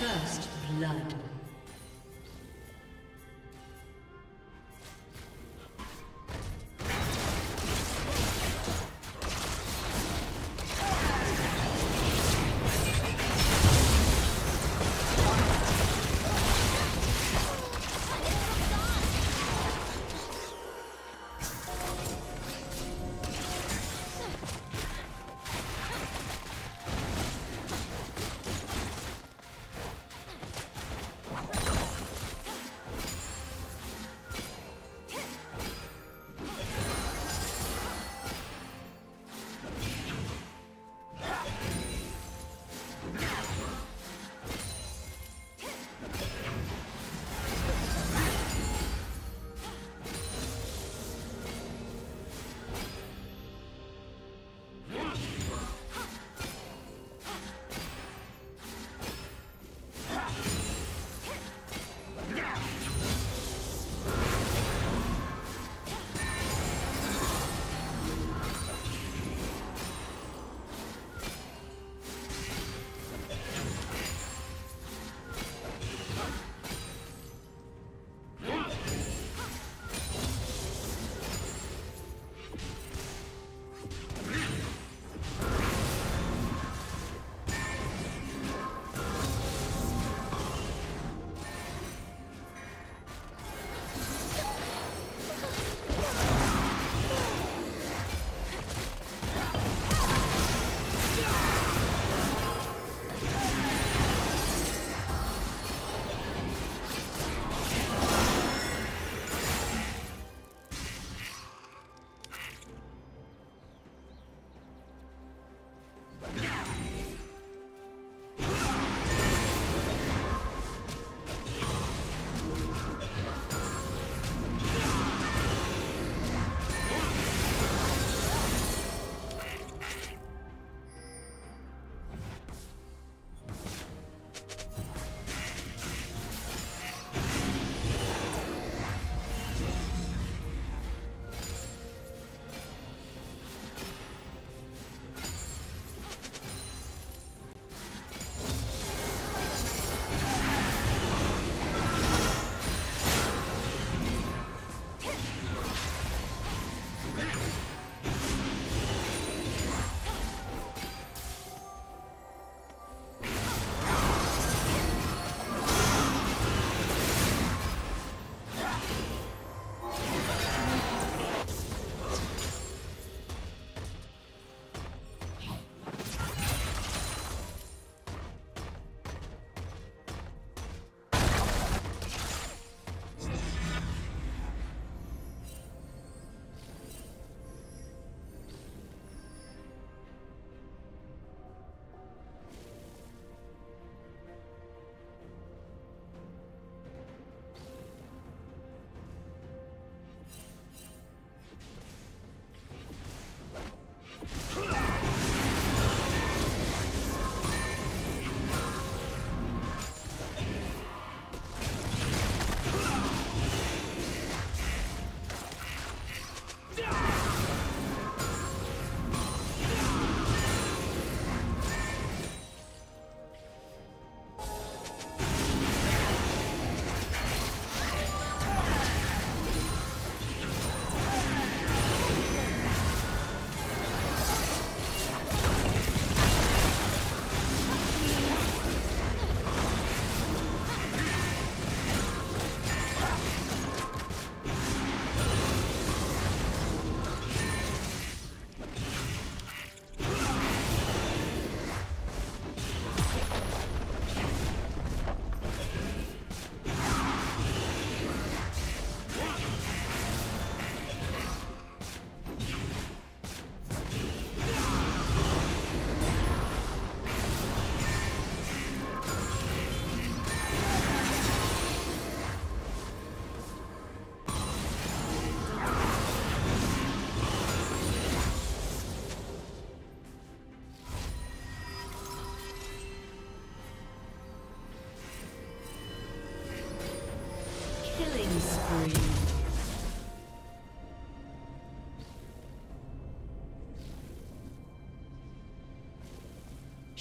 First blood.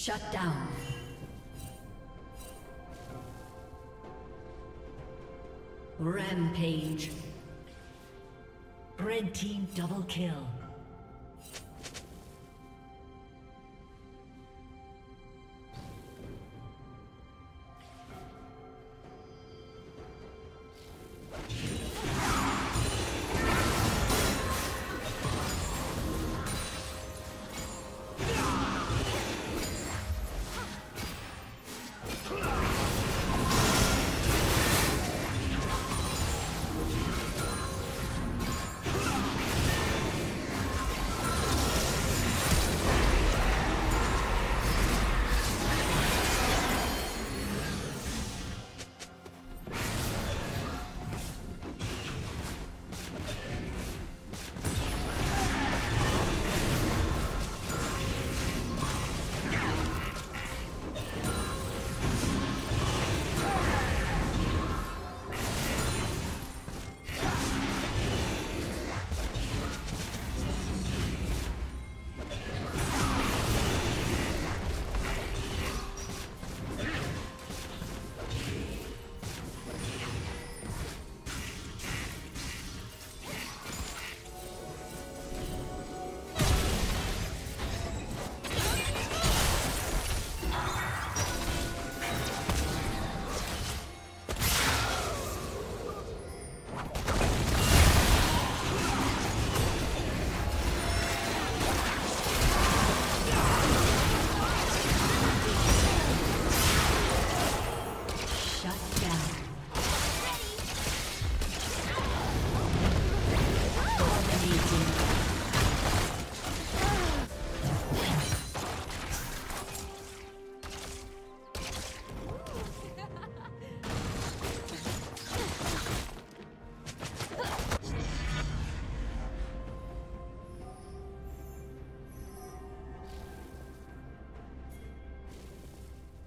Shut down. Rampage. Red team double kill.